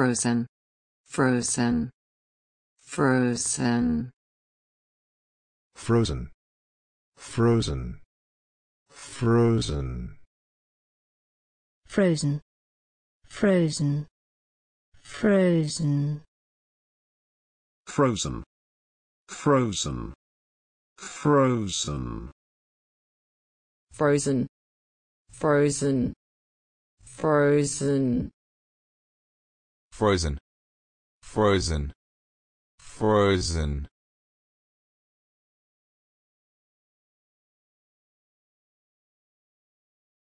frozen, frozen, frozen, frozen, frozen, frozen, frozen, frozen, frozen, frozen, frozen, frozen, frozen, frozen, frozen, frozen, frozen, frozen.